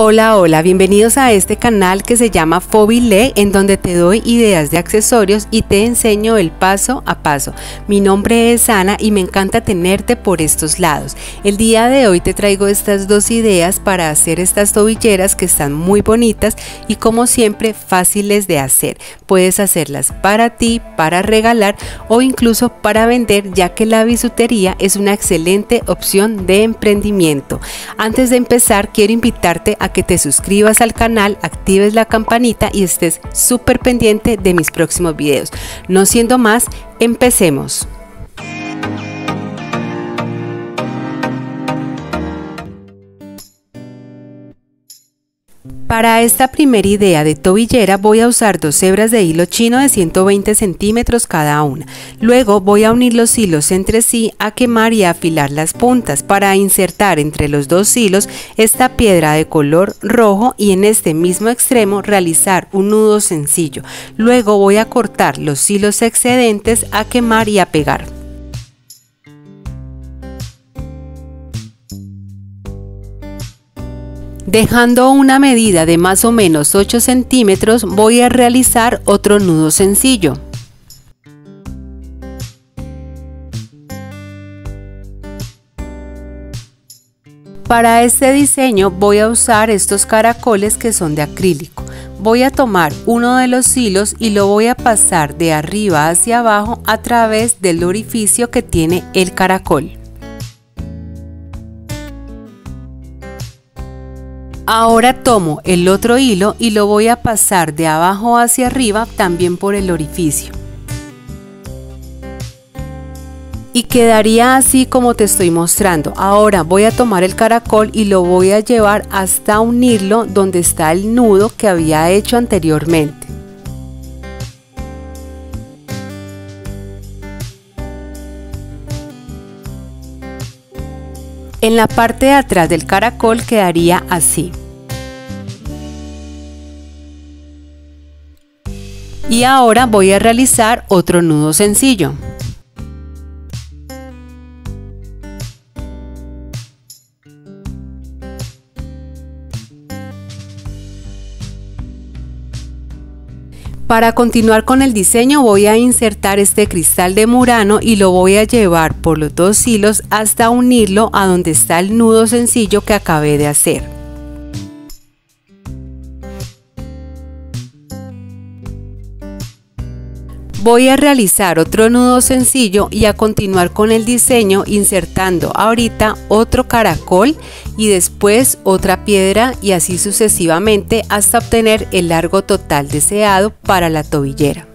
Hola, hola, bienvenidos a este canal que se llama Fobile, en donde te doy ideas de accesorios y te enseño el paso a paso. Mi nombre es Ana y me encanta tenerte por estos lados. El día de hoy te traigo estas dos ideas para hacer estas tobilleras que están muy bonitas y como siempre fáciles de hacer. Puedes hacerlas para ti, para regalar o incluso para vender ya que la bisutería es una excelente opción de emprendimiento. Antes de empezar quiero invitarte a que te suscribas al canal, actives la campanita y estés súper pendiente de mis próximos videos. No siendo más, empecemos. Para esta primera idea de tobillera voy a usar dos hebras de hilo chino de 120 centímetros cada una. Luego voy a unir los hilos entre sí, a quemar y a afilar las puntas para insertar entre los dos hilos esta piedra de color rojo y en este mismo extremo realizar un nudo sencillo. Luego voy a cortar los hilos excedentes a quemar y a pegar. Dejando una medida de más o menos 8 centímetros voy a realizar otro nudo sencillo. Para este diseño voy a usar estos caracoles que son de acrílico. Voy a tomar uno de los hilos y lo voy a pasar de arriba hacia abajo a través del orificio que tiene el caracol. Ahora tomo el otro hilo y lo voy a pasar de abajo hacia arriba también por el orificio. Y quedaría así como te estoy mostrando. Ahora voy a tomar el caracol y lo voy a llevar hasta unirlo donde está el nudo que había hecho anteriormente. En la parte de atrás del caracol quedaría así. Y ahora voy a realizar otro nudo sencillo. Para continuar con el diseño voy a insertar este cristal de Murano y lo voy a llevar por los dos hilos hasta unirlo a donde está el nudo sencillo que acabé de hacer. Voy a realizar otro nudo sencillo y a continuar con el diseño insertando ahorita otro caracol y después otra piedra y así sucesivamente hasta obtener el largo total deseado para la tobillera.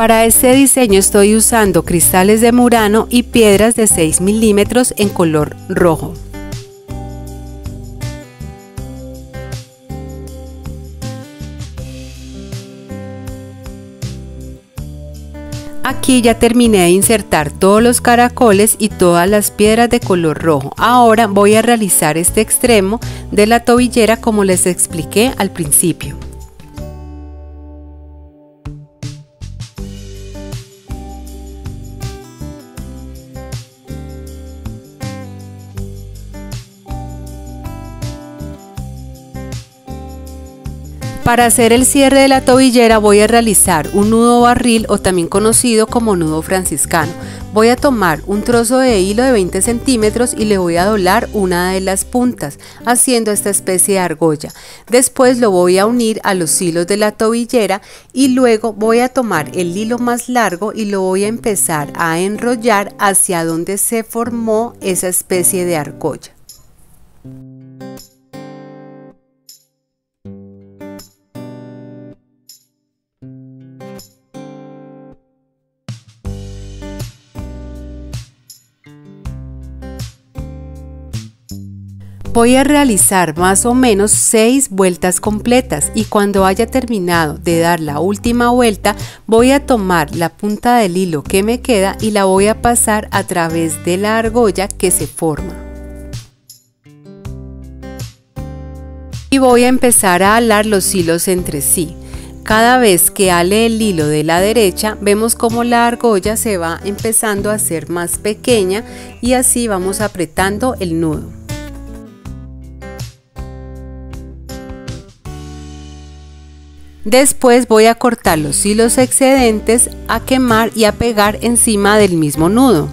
Para este diseño estoy usando cristales de Murano y piedras de 6 milímetros en color rojo. Aquí ya terminé de insertar todos los caracoles y todas las piedras de color rojo. Ahora voy a realizar este extremo de la tobillera como les expliqué al principio. Para hacer el cierre de la tobillera voy a realizar un nudo barril o también conocido como nudo franciscano. Voy a tomar un trozo de hilo de 20 centímetros y le voy a doblar una de las puntas haciendo esta especie de argolla. Después lo voy a unir a los hilos de la tobillera y luego voy a tomar el hilo más largo y lo voy a empezar a enrollar hacia donde se formó esa especie de argolla. Voy a realizar más o menos 6 vueltas completas y cuando haya terminado de dar la última vuelta voy a tomar la punta del hilo que me queda y la voy a pasar a través de la argolla que se forma. Y voy a empezar a alar los hilos entre sí. Cada vez que ale el hilo de la derecha, vemos como la argolla se va empezando a hacer más pequeña y así vamos apretando el nudo. Después voy a cortar los hilos excedentes, a quemar y a pegar encima del mismo nudo.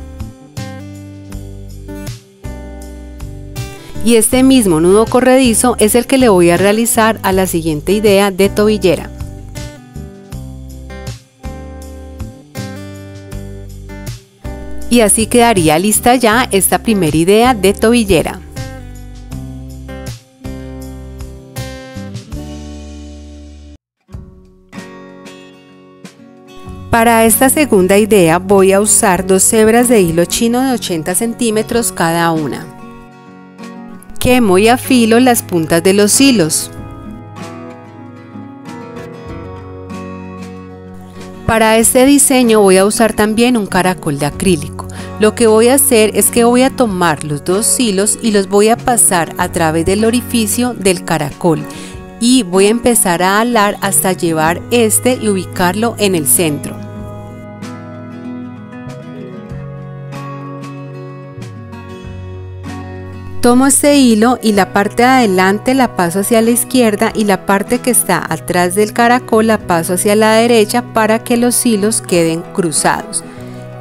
Y este mismo nudo corredizo es el que le voy a realizar a la siguiente idea de tobillera. Y así quedaría lista ya esta primera idea de tobillera. Para esta segunda idea voy a usar dos hebras de hilo chino de 80 centímetros cada una. Quemo y afilo las puntas de los hilos. Para este diseño voy a usar también un caracol de acrílico. Lo que voy a hacer es que voy a tomar los dos hilos y los voy a pasar a través del orificio del caracol y voy a empezar a alar hasta llevar este y ubicarlo en el centro. Tomo este hilo y la parte de adelante la paso hacia la izquierda y la parte que está atrás del caracol la paso hacia la derecha para que los hilos queden cruzados.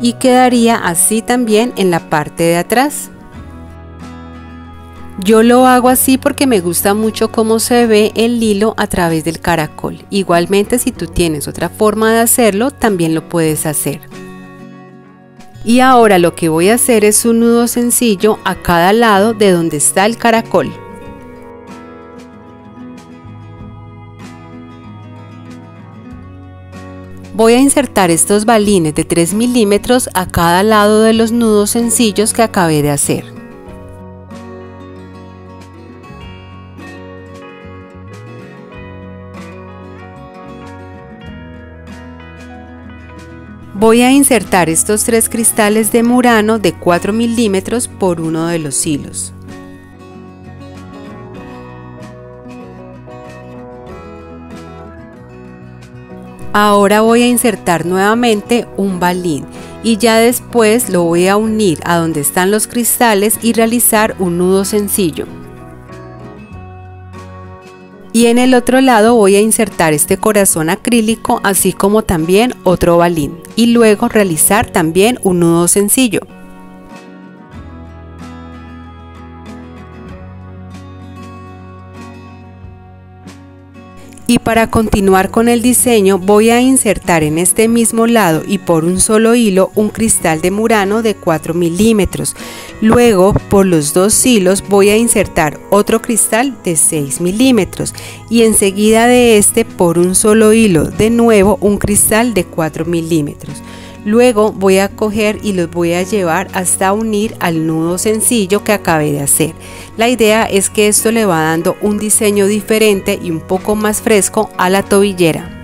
Y quedaría así también en la parte de atrás. Yo lo hago así porque me gusta mucho cómo se ve el hilo a través del caracol. Igualmente si tú tienes otra forma de hacerlo, también lo puedes hacer. Y ahora lo que voy a hacer es un nudo sencillo a cada lado de donde está el caracol. Voy a insertar estos balines de 3 milímetros a cada lado de los nudos sencillos que acabé de hacer. Voy a insertar estos tres cristales de Murano de 4 milímetros por uno de los hilos. Ahora voy a insertar nuevamente un balín y ya después lo voy a unir a donde están los cristales y realizar un nudo sencillo y en el otro lado voy a insertar este corazón acrílico así como también otro balín y luego realizar también un nudo sencillo. Y para continuar con el diseño voy a insertar en este mismo lado y por un solo hilo un cristal de murano de 4 milímetros. Luego por los dos hilos voy a insertar otro cristal de 6 milímetros. Y enseguida de este por un solo hilo de nuevo un cristal de 4 milímetros Luego voy a coger y los voy a llevar hasta unir al nudo sencillo que acabé de hacer. La idea es que esto le va dando un diseño diferente y un poco más fresco a la tobillera.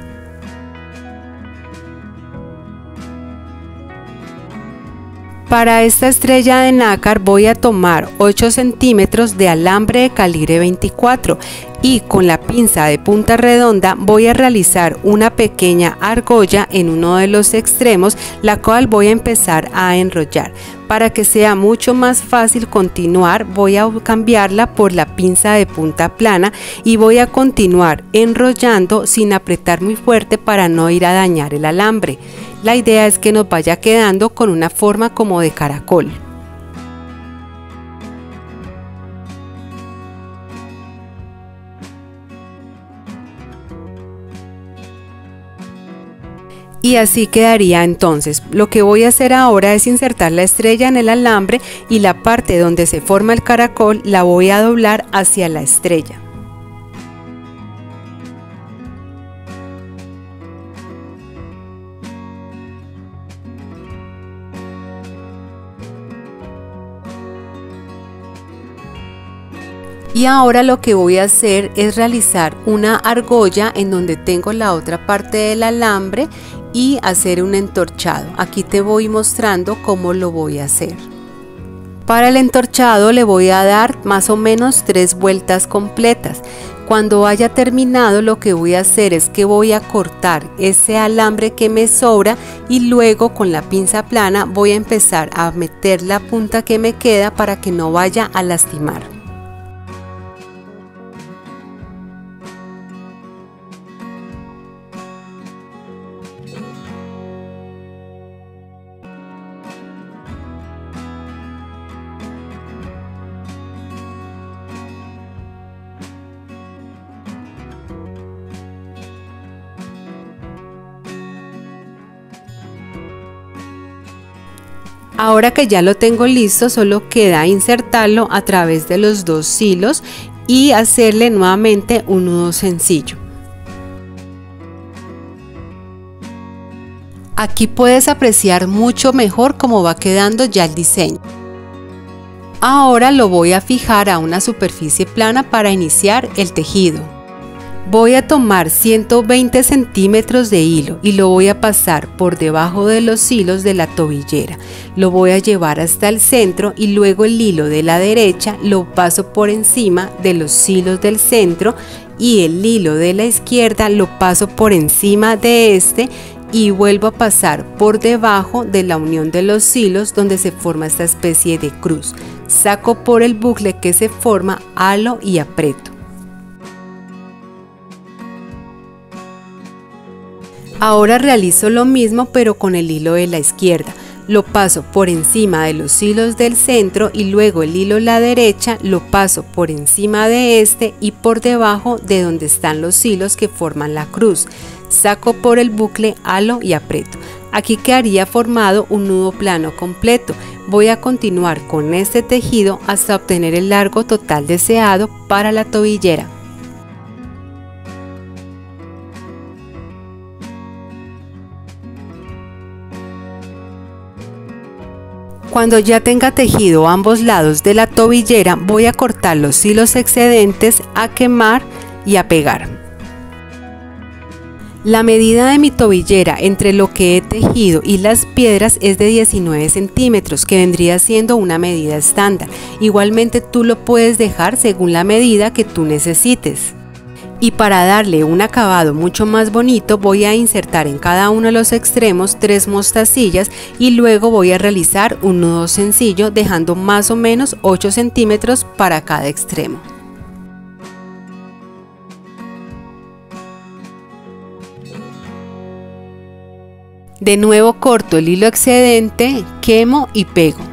Para esta estrella de nácar voy a tomar 8 centímetros de alambre de calibre 24 y con la pinza de punta redonda voy a realizar una pequeña argolla en uno de los extremos la cual voy a empezar a enrollar. Para que sea mucho más fácil continuar voy a cambiarla por la pinza de punta plana y voy a continuar enrollando sin apretar muy fuerte para no ir a dañar el alambre. La idea es que nos vaya quedando con una forma como de caracol. Y así quedaría entonces. Lo que voy a hacer ahora es insertar la estrella en el alambre y la parte donde se forma el caracol la voy a doblar hacia la estrella. Y ahora lo que voy a hacer es realizar una argolla en donde tengo la otra parte del alambre y hacer un entorchado. Aquí te voy mostrando cómo lo voy a hacer. Para el entorchado le voy a dar más o menos tres vueltas completas. Cuando haya terminado lo que voy a hacer es que voy a cortar ese alambre que me sobra y luego con la pinza plana voy a empezar a meter la punta que me queda para que no vaya a lastimar. Ahora que ya lo tengo listo, solo queda insertarlo a través de los dos hilos y hacerle nuevamente un nudo sencillo. Aquí puedes apreciar mucho mejor cómo va quedando ya el diseño. Ahora lo voy a fijar a una superficie plana para iniciar el tejido. Voy a tomar 120 centímetros de hilo y lo voy a pasar por debajo de los hilos de la tobillera. Lo voy a llevar hasta el centro y luego el hilo de la derecha lo paso por encima de los hilos del centro y el hilo de la izquierda lo paso por encima de este y vuelvo a pasar por debajo de la unión de los hilos donde se forma esta especie de cruz. Saco por el bucle que se forma, halo y aprieto. Ahora realizo lo mismo pero con el hilo de la izquierda. Lo paso por encima de los hilos del centro y luego el hilo de la derecha lo paso por encima de este y por debajo de donde están los hilos que forman la cruz. Saco por el bucle, halo y aprieto. Aquí quedaría formado un nudo plano completo. Voy a continuar con este tejido hasta obtener el largo total deseado para la tobillera. Cuando ya tenga tejido ambos lados de la tobillera voy a cortar los hilos excedentes a quemar y a pegar. La medida de mi tobillera entre lo que he tejido y las piedras es de 19 centímetros, que vendría siendo una medida estándar. Igualmente tú lo puedes dejar según la medida que tú necesites y para darle un acabado mucho más bonito voy a insertar en cada uno de los extremos tres mostacillas y luego voy a realizar un nudo sencillo dejando más o menos 8 centímetros para cada extremo. De nuevo corto el hilo excedente, quemo y pego.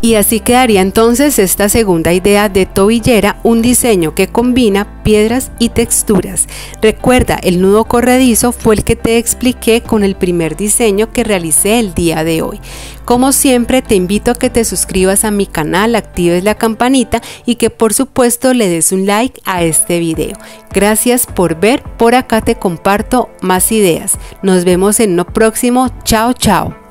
Y así quedaría entonces esta segunda idea de tobillera, un diseño que combina piedras y texturas. Recuerda, el nudo corredizo fue el que te expliqué con el primer diseño que realicé el día de hoy. Como siempre te invito a que te suscribas a mi canal, actives la campanita y que por supuesto le des un like a este video. Gracias por ver, por acá te comparto más ideas. Nos vemos en lo próximo, chao chao.